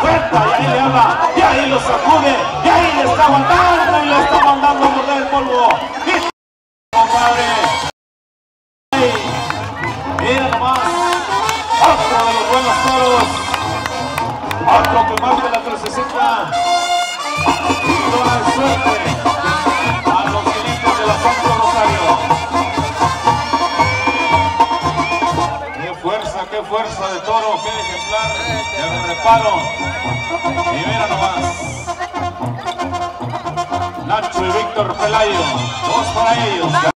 suelta, y ahí le habla, y ahí lo sacude, y ahí le está aguantando, y le está mandando a morder el polvo. Y compadre. Ay, Mira nomás, otro de los buenos toros, otro que marca la 360. Y toda suerte a los queridos de la Santo Rosario. Qué fuerza, qué fuerza de toro, qué ejemplar reparo. Y nomás. Nacho y Víctor Pelayo, dos para ellos.